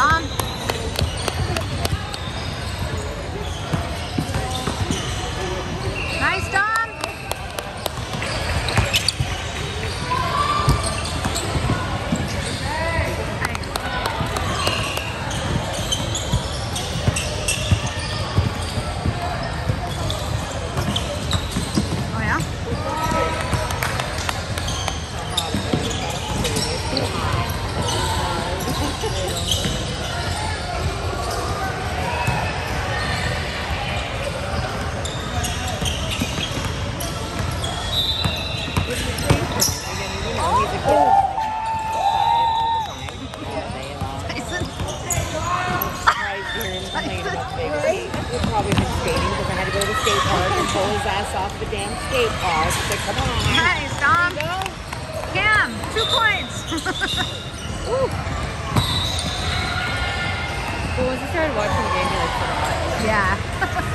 John We've probably skating to go to the skate park and pull his ass off the damn skate park. Like, come on. Nice, Dom. Cam, two points. Once started watching the game, you like forgot. Yeah.